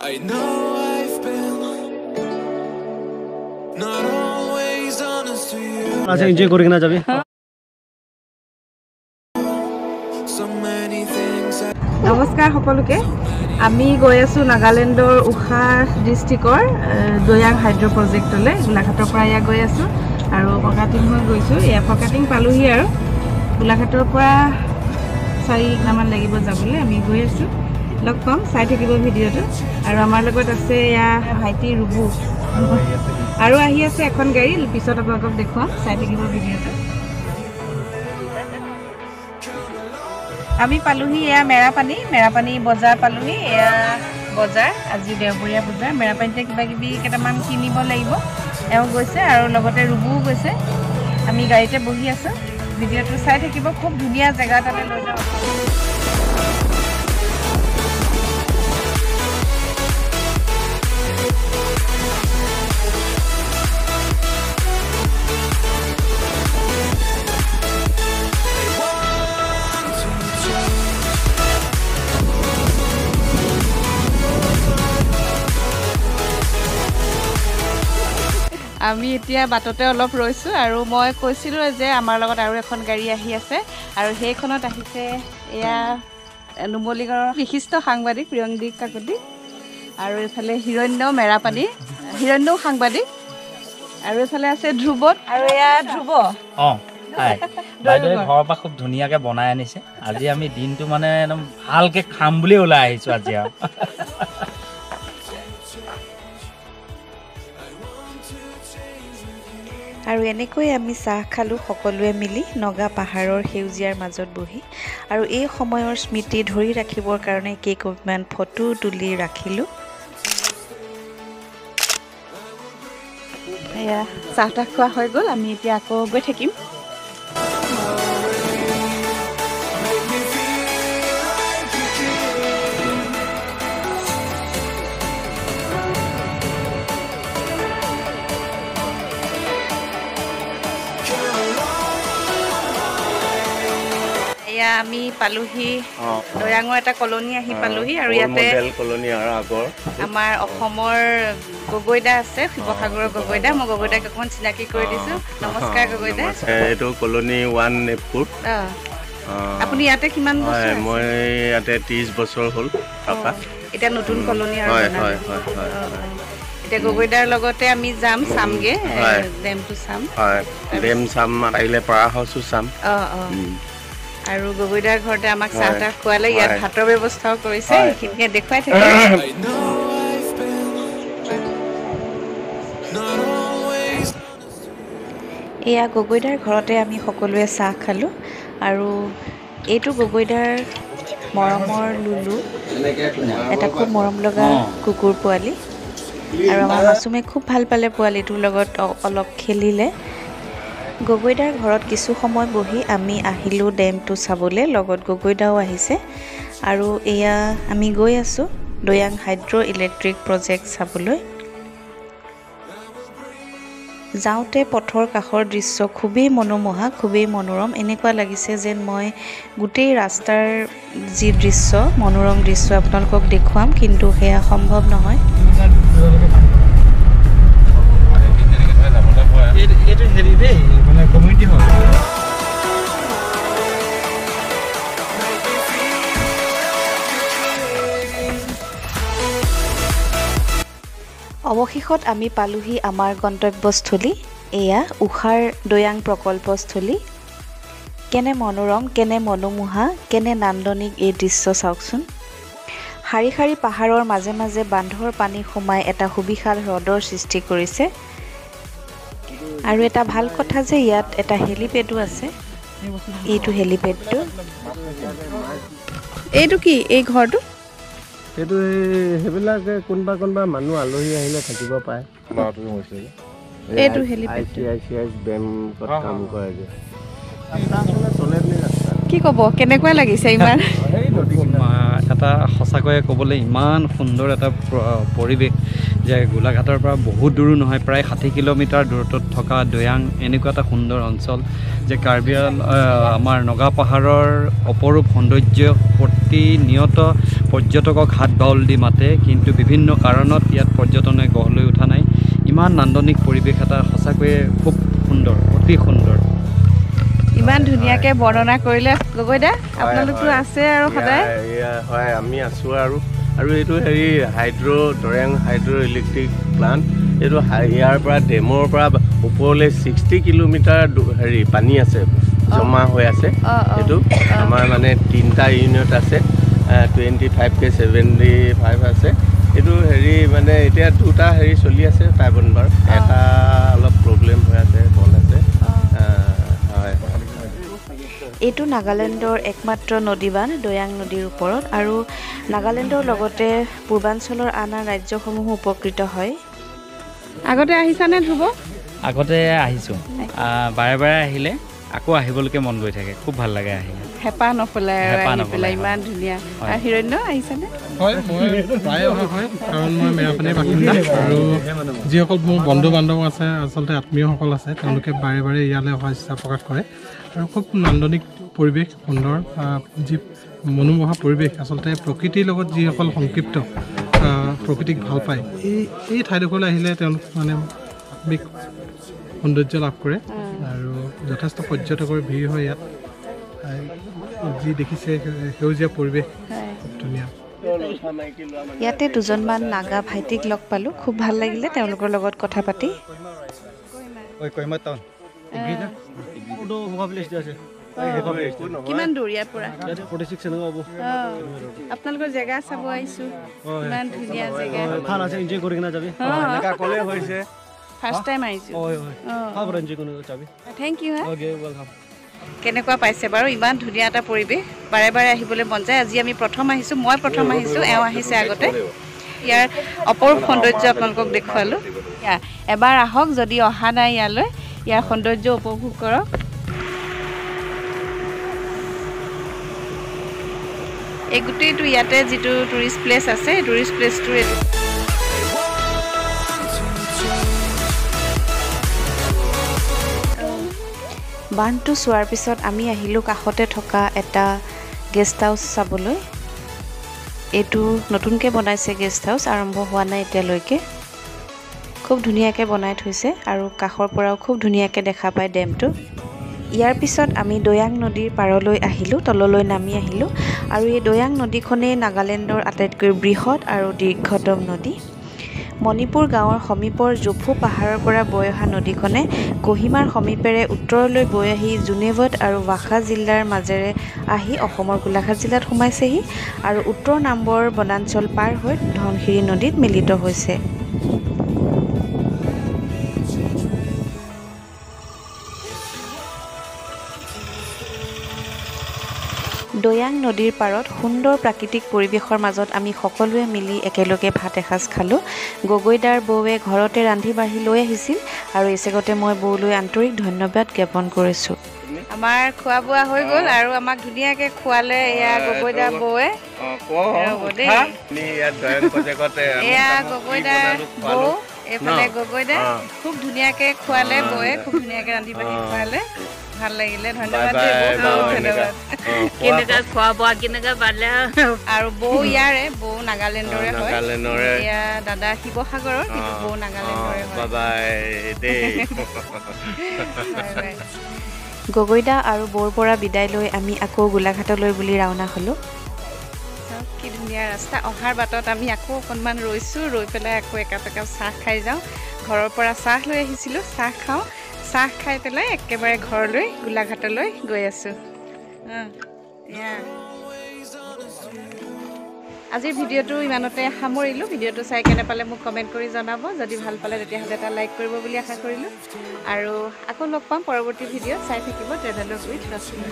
I know I've been not always honest to you. আচ্ছা enjoy কৰি কিনে যাবি So many things I নমস্কাৰ সকলোকে। আমি গৈ আছোঁ নাগালেণ্ডৰ উষা ডিষ্ট্ৰিক্টৰ দৈয়াং হাইড্ৰ' প্ৰজেক্টলৈ গোলাঘাটৰ পৰা এয়া গৈ আছোঁ আৰু ফকাটিং হৈ গৈছোঁ এয়া ফকাটিং পালোহি আৰু। গোলাঘাটৰ পৰা চাৰি ঘণ্টামান লাগিব যাবলৈ আমি গৈ আছোঁ। লগ পাম চাই থাকিব ভিডিঅ'টো। আৰু আমাৰ লগত আছে এয়া ভাইটি ৰুবু। আৰু আহি আছে এখন গাড়ী পিছত আপোনালোকক দেখুৱাম চাই থাকিব ভিডিঅ'টো। আমি পালোহি এয়া মেৰাপানী মেৰাপানী বজাৰ পালোহি এয়া বজাৰ আজি দেওবৰীয়া বজাৰ। মেৰাপানীতে কিবা কিবি কেইটামান কিনিব লাগিব এওঁ গৈছে আৰু লগতে ৰুবুও গৈছে। আমি গাড়ীতে বহি আছোঁ। ভিডিঅ'টো চাই থাকিব খুব ধুনীয়া জেগা তাতে লৈ যাওঁ। আমি এতিয়া বাটতে অলপ ৰৈছোঁ আৰু মই কৈছিলোঁ যে আমাৰ লগত আৰু এখন গাড়ী আহি আছে আৰু সেইখনত আহিছে এয়া নুমলীগড়ৰ বিশিষ্ট সাংবাদিক প্ৰিয়ংদী কাকতি আৰু এইফালে হিৰণ্য মেৰাপানী হিৰণ্যও সাংবাদিক আৰু এইফালে আছে ধ্ৰুৱত আৰু এয়া ধ্ৰুৱ। অঁ হাই। বাইদেৱে ঘৰৰ পৰা খুব ধুনীয়াকৈ বনাই আনিছে। আজি আমি দিনটো মানে একদম ভালকৈ খাম বুলিয়ে ওলাই আহিছোঁ আজি আৰু। আৰু এনেকৈ আমি চাহ খালোঁ সকলোৱে মিলি নগা পাহাৰৰ সেউজীয়াৰ মাজত বহি। আৰু এই সময়ৰ স্মৃতি ধৰি ৰাখিবৰ কাৰণে কেইকপিমান ফটো তুলি ৰাখিলোঁ। এয়া চাহ তাহ খোৱা হৈ গ'ল আমি এতিয়া আকৌ গৈ থাকিম। এয়া আমি পালোহি। দৈয়াঙৰ এটা কলনী আহি পালোহি আৰু ইয়াতে কলনি আৰু আগৰ। আমাৰ অসমৰ গগৈদা আছে শিৱসাগৰৰ গগৈদা। মই গগৈদাক অকণমান চিনাকি কৰি দিছোঁ। নমস্কাৰ গগৈদা। এইটো কলনি ওৱান নেপপুৰ অঁ। আপুনি ইয়াতে কিমান বছৰ? মই ইয়াতে ত্ৰিছ বছৰ হ'ল থকা এতিয়া নতুন কলনী আৰু। এতিয়া গগৈদাৰ লগতে আমি যাম চামগে। ডেমটো চাম। হয় ডেম চাম আহিলে পাৰা হাউচো চাম। অঁ অঁ। আৰু গগৈদাৰ ঘৰতে আমাক চাহ। তাহ খোৱালে ইয়াত। ভাতৰ ব্যৱস্থাও কৰিছে। সেইখিনিকে দেখুৱাই always এয়া গগৈদাৰ ঘৰতে আমি সকলোৱে চাহ খালোঁ আৰু এইটো গগৈদাৰ মৰমৰ লুলু এটা খুব মৰম লগা কুকুৰ পোৱালি আৰু আমাৰ মাছুমে খুব ভাল পালে পোৱালিটোৰ লগত অলপ খেলিলে গগৈদাৰ ঘৰত কিছু সময় বহি আমি আহিলোঁ ডেমটো চাবলৈ। লগত গগৈদাও আহিছে। আৰু এয়া আমি গৈ আছোঁ দৈয়াং হাইড্ৰ' ইলেক্ট্ৰিক প্ৰজেক্ট চাবলৈ। যাওঁতে পথৰ কাষৰ দৃশ্য খুবেই মনোমোহা খুবেই মনোৰম। এনেকুৱা লাগিছে যেন মই গোটেই ৰাস্তাৰ যি দৃশ্য মনোৰম দৃশ্য আপোনালোকক দেখুৱাম কিন্তু সেয়া সম্ভৱ নহয়। অৱশেষত আমি পালোহি আমাৰ গন্তব্যস্থলী এয়া উষাৰ দৈয়াং প্ৰকল্পস্থলী। কেনে মনোৰম কেনে মনোমোহা কেনে নান্দনিক এই দৃশ্য চাওকচোন। শাৰী শাৰী পাহাৰৰ মাজে মাজে বান্ধৰ পানী সোমাই এটা সুবিশাল হ্ৰদৰ সৃষ্টি কৰিছে। আৰু এটা ভাল কথা যে ইয়াত এটা হেলিপেডো আছে। এইটো হেলিপেডটো। এইটো কি? এই ঘৰটো? সেইটো এই- সেইবিলাকে কোনোবা কোনোবা মানুহ আলহী আহিলে থাকিব পাৰে। এইটো আই helipad. C I C I বেংকত কাম কৰে যে ৰাস্তা আচলতে চলে বুলি ৰাস্তা কি ক'ব? কেনেকুৱা লাগিছে ইমান? এটা সঁচাকৈয়ে ক'বলৈ ইমান সুন্দৰ এটা প্ৰ- পৰিৱেশ যে গোলাঘাটৰ পৰা বহুত দূৰো নহয় প্ৰায় ষাঠি কিলোমিটাৰ দূৰত্বত থকা দৈয়াং এনেকুৱা এটা সুন্দৰ অঞ্চল যে কাৰ্বি আমাৰ নগা পাহাৰৰ অপৰূপ সৌন্দৰ্য প্ৰতিনিয়ত পৰ্যটকক হাত বাউল দি মাতে কিন্তু বিভিন্ন কাৰণত ইয়াত পৰ্যটনে গঢ় লৈ উঠা নাই। ইমান নান্দনিক পৰিৱেশ এটা সঁচাকৈয়ে খুব সুন্দৰ অতি সুন্দৰ। ধুনীয়াকৈ বৰ্ণনা কৰিলে। গগৈ দা আপোনালোকতো হয়। আছে আৰু সদায়। হয় আমি আছোঁ আৰু। আৰু এইটো হেৰি হাইড্ৰ' দৰেং হাইড্ৰ' ইলেক্ট্ৰিক প্লাণ্ট। এইটো ইয়াৰ পৰা ডেমৰ পৰা ওপৰলৈ ছিক্সটি কিলোমিটাৰ হেৰি পানী আছে জমা হৈ আছে। এইটো। আমাৰ মানে তিনিটা ইউনিট আছে টুৱেণ্টি ফাইভ কে ছেভেণ্টি ফাইভ আছে। এইটো হেৰি মানে এতিয়া দুটা হেৰি চলি আছে পাইপন বাৰ। এটা অলপ প্ৰব্লেম হৈ আছে এইটো নাগালেণ্ডৰ একমাত্ৰ নদীবান্ধ দৈয়াং নদীৰ ওপৰত আৰু নাগালেণ্ডৰ লগতে পূৰ্বাঞ্চলৰ আন আন ৰাজ্যসমূহো উপকৃত হয়। আগতে আহিছানে ধ্ৰুৱ আগতে আহিছোঁ। আহ, বাৰে বাৰে আহিলে আকৌ আহিবলৈকে মন গৈ থাকে। খুব ভাল লাগে আহি হেঁপাহ আহি পেলাই হয়। ইমান ধুনীয়া। আৰু হিৰণ্য আহিছানে? হয় মই প্ৰায় অহা হয় কাৰণ মই মেৰাপানীৰ বাসিন্দা। আৰু যিসকল মোৰ বন্ধু বান্ধৱ আছে আচলতে আত্মীয়সকল আছে তেওঁলোকে বাৰে বাৰে ইয়ালৈ অহাৰ ইচ্ছা প্ৰকাশ কৰে। আৰু খুব নান্দনিক পৰিৱেশ সুন্দৰ যি মনোমোহা পৰিৱেশ আচলতে প্ৰকৃতিৰ লগত যিসকল সংক্ষিপ্ত প্ৰকৃতিক ভাল পায় এই এই ঠাইডোখৰলৈ আহিলে তেওঁলোক মানে আত্মিক সৌন্দৰ্য লাভ কৰে আৰু যথেষ্ট পৰ্যটকৰ ভিৰ হয় ইয়াত। যি দেখিছে সেউজীয়া পৰিৱেশ খুব ধুনীয়া। ইয়াতে দুজনমান নাগা ভাইটিক লগ পালোঁ খুব ভাল লাগিলে তেওঁলোকৰ লগত কথা পাতি। কিমান দূৰ ইয়াৰ পৰা? আপোনালোকৰ জেগা চাব আহিছোঁ। ইমান ধুনীয়া জেগা। ফাৰ্ষ্ট টাইম আহিছোঁ। থেংক ইউ কেনেকুৱা পাইছে বাৰু? ইমান ধুনীয়া এটা পৰিৱেশ। বাৰে বাৰে আহিবলৈ মন যায়। আজি আমি প্ৰথম আহিছোঁ মই প্ৰথম আহিছোঁ এওঁ আহিছে আগতে। ইয়াৰ অপৰূপ সৌন্দৰ্য আপোনালোকক দেখুৱালোঁ। এবাৰ আহক যদি অহা নাই ইয়ালৈ ইয়াৰ সৌন্দৰ্য উপভোগ কৰক। এই গোটেইটো ইয়াতে যিটো টুৰিষ্ট প্লেচ আছে টুৰিষ্ট প্লেচটোৰ এইটো বান্ধটো চোৱাৰ পিছত আমি আহিলোঁ কাষতে থকা এটা গেষ্ট হাউচ চাবলৈ। এইটো নতুনকৈ বনাইছে গেষ্ট হাউচ আৰম্ভ হোৱা নাই এতিয়ালৈকে। খুব ধুনীয়াকৈ বনাই থৈছে আৰু কাষৰ পৰাও খুব ধুনীয়াকৈ দেখা পায় ডেমটো ইয়াৰ পিছত আমি দৈয়াং নদীৰ পাৰলৈ আহিলোঁ তললৈ নামি আহিলোঁ আৰু এই দৈয়াং নদীখনেই নাগালেণ্ডৰ আটাইতকৈ বৃহৎ আৰু দীৰ্ঘতম নদী। মণিপুৰ গাঁৱৰ সমীপৰ জুফু পাহাৰৰ পৰা বৈ অহা নদীখনে কহিমাৰ সমীপেৰে উত্তৰলৈ বৈ আহি জুনেভট আৰু ৱাখা জিলাৰ মাজেৰে আহি অসমৰ গোলাঘাট জিলাত সোমাইছেহি আৰু উত্তৰ নাম্বৰ বনাঞ্চল পাৰ হৈ ধনশিৰি নদীত মিলিত হৈছে। দৈয়াং নদীৰ পাৰত সুন্দৰ প্ৰাকৃতিক পৰিৱেশৰ মাজত আমি সকলোৱে মিলি একেলগে ভাত এসাঁজ খালোঁ। গগৈদাৰ বৌৱে ঘৰতে ৰান্ধি বাঢ়ি লৈ আহিছিল আৰু এই চেগতে মই বৌলৈ আন্তৰিক ধন্যবাদ জ্ঞাপন কৰিছোঁ। আমাৰ খোৱা বোৱা হৈ গ'ল আৰু আমাক ধুনীয়াকৈ খোৱালে এয়া গগৈদা বৌৱে। এয়া গগৈদাৰ বৌ এইফালে গগৈদা। খুব ধুনীয়াকৈ খোৱালে বৌৱে। খুব ধুনীয়াকৈ ৰান্ধি বাঢ়ি। খোৱালে। ভাল লাগিলে ধন্যবাদ খোৱা বোৱা পালে। আৰু বৌ ইয়াৰে বৌ নাগালেণ্ডৰে হয়। এয়া দাদা শিৱসাগৰৰ কিন্তু বৌ নাগালেণ্ডৰে। গগৈদা আৰু বৌৰ পৰা বিদায় লৈ আমি আকৌ গোলাঘাটলৈ বুলি ৰাওনা হ'লোঁ। কি ধুনীয়া ৰাস্তা। অহাৰ বাটত আমি আকৌ অকণমান ৰৈছোঁ ৰৈ পেলাই আকৌ একাপ একাপ চাহ খাই যাওঁ। ঘৰৰ পৰা চাহ লৈ আহিছিলোঁ চাহ খাওঁ। চাহ খাই পেলাই একেবাৰে ঘৰলৈ গোলাঘাটলৈ গৈ আছোঁ। আজিৰ ভিডিঅ'টো ইমানতে সামৰিলোঁ। ভিডিঅ'টো চাই কেনে পালে মোক কমেণ্ট কৰি জনাব। যদি ভাল পালে তেতিয়াহ'লে এটা লাইক কৰিব বুলি আশা কৰিলোঁ। আৰু আকৌ লগ পাম পৰৱৰ্তী ভিডিঅ'ত। চাই থাকিব ট্ৰেভেলক উইথ ৰশ্মি